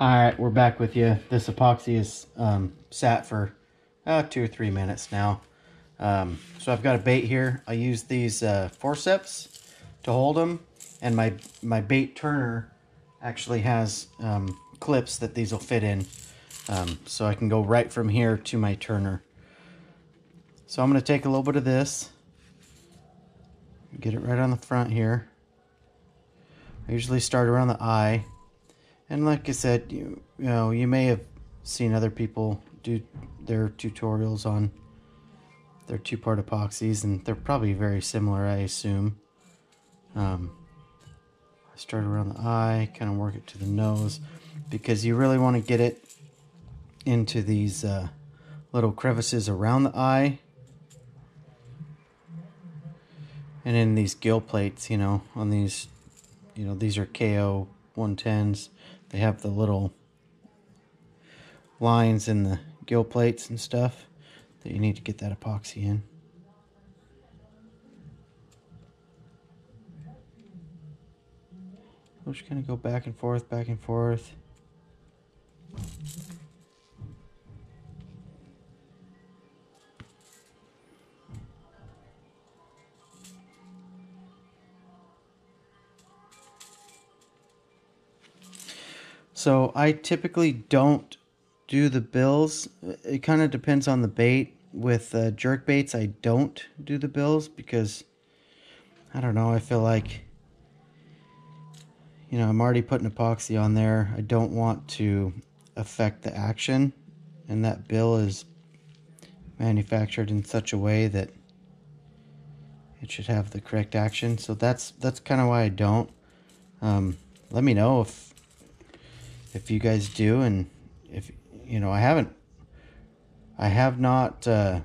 All right, we're back with you. This epoxy is um, sat for uh, two or three minutes now. Um, so I've got a bait here. I use these uh, forceps to hold them, and my my bait turner actually has um, clips that these will fit in, um, so I can go right from here to my turner. So I'm going to take a little bit of this, get it right on the front here. I usually start around the eye. And like I said, you, you know, you may have seen other people do their tutorials on their two-part epoxies, and they're probably very similar, I assume. Um, I start around the eye, kind of work it to the nose, because you really want to get it into these uh, little crevices around the eye. And in these gill plates, you know, on these, you know, these are KO 110s they have the little lines in the gill plates and stuff that you need to get that epoxy in. We're just going to go back and forth, back and forth. So I typically don't do the bills. It kind of depends on the bait. With uh, jerk baits, I don't do the bills because I don't know. I feel like you know I'm already putting epoxy on there. I don't want to affect the action, and that bill is manufactured in such a way that it should have the correct action. So that's that's kind of why I don't. Um, let me know if if you guys do and if you know i haven't i have not uh,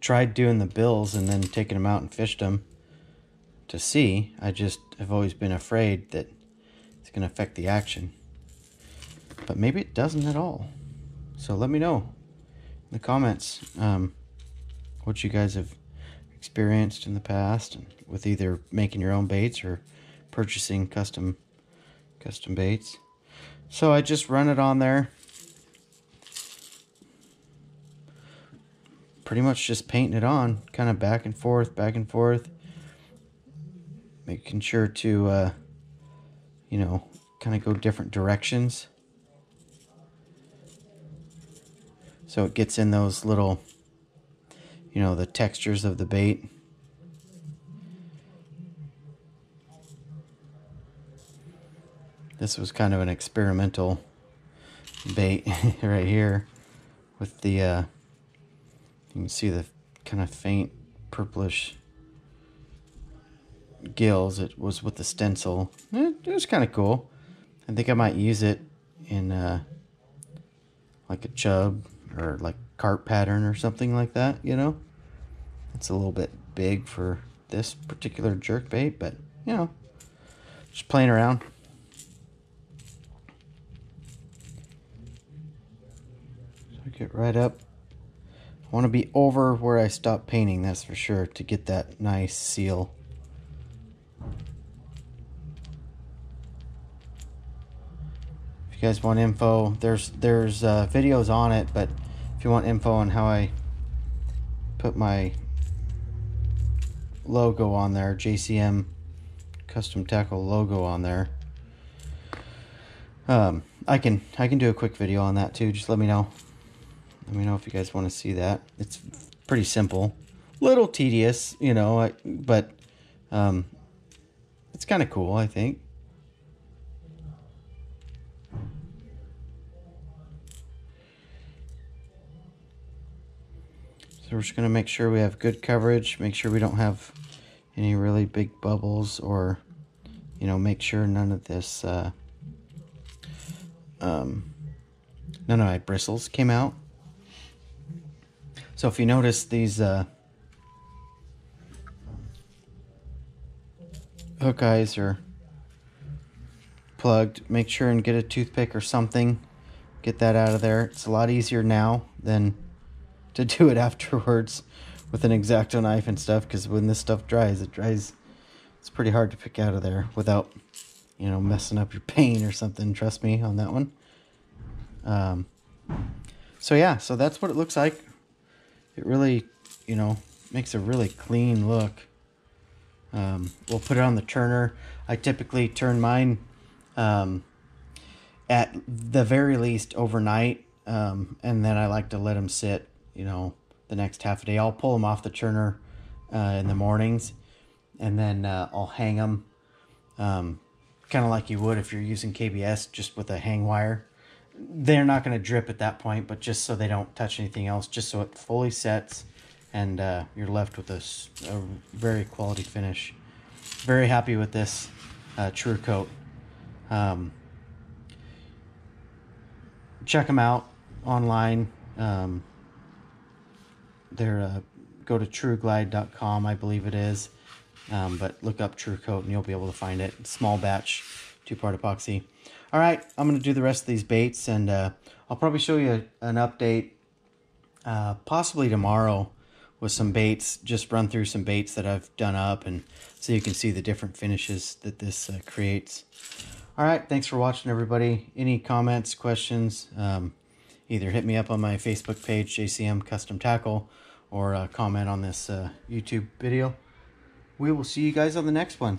tried doing the bills and then taking them out and fished them to see. I just have always been afraid that it's going to affect the action. But maybe it doesn't at all. So let me know in the comments um, what you guys have experienced in the past and with either making your own baits or purchasing custom custom baits so I just run it on there. Pretty much just painting it on, kind of back and forth, back and forth. Making sure to, uh, you know, kind of go different directions. So it gets in those little, you know, the textures of the bait. This was kind of an experimental bait right here with the, uh, you can see the kind of faint purplish gills. It was with the stencil. It, it was kind of cool. I think I might use it in uh, like a chub or like carp pattern or something like that, you know? It's a little bit big for this particular jerk bait, but you know, just playing around. Get right up. I want to be over where I stopped painting, that's for sure, to get that nice seal. If you guys want info, there's there's uh, videos on it, but if you want info on how I put my logo on there, JCM Custom Tackle logo on there, um, I can I can do a quick video on that too. Just let me know. Let me know if you guys want to see that. It's pretty simple. Little tedious, you know, but um, it's kind of cool, I think. So we're just going to make sure we have good coverage, make sure we don't have any really big bubbles or, you know, make sure none of this, uh, um, none of my bristles came out. So if you notice these uh, hook eyes are plugged, make sure and get a toothpick or something. Get that out of there. It's a lot easier now than to do it afterwards with an X-Acto knife and stuff because when this stuff dries, it dries, it's pretty hard to pick out of there without you know, messing up your paint or something. Trust me on that one. Um, so yeah, so that's what it looks like. It really, you know, makes a really clean look. Um, we'll put it on the turner. I typically turn mine um, at the very least overnight, um, and then I like to let them sit, you know, the next half a day. I'll pull them off the turner uh, in the mornings, and then uh, I'll hang them, um, kind of like you would if you're using KBS, just with a hang wire. They're not going to drip at that point, but just so they don't touch anything else, just so it fully sets, and uh, you're left with a, a, very quality finish. Very happy with this uh, True Coat. Um, check them out online. Um, they're uh, go to trueglide.com, I believe it is. Um, but look up True Coat and you'll be able to find it. Small batch, two part epoxy. All right, I'm going to do the rest of these baits and uh, I'll probably show you an update uh, possibly tomorrow with some baits. Just run through some baits that I've done up and so you can see the different finishes that this uh, creates. All right, thanks for watching, everybody. Any comments, questions, um, either hit me up on my Facebook page, JCM Custom Tackle, or uh, comment on this uh, YouTube video. We will see you guys on the next one.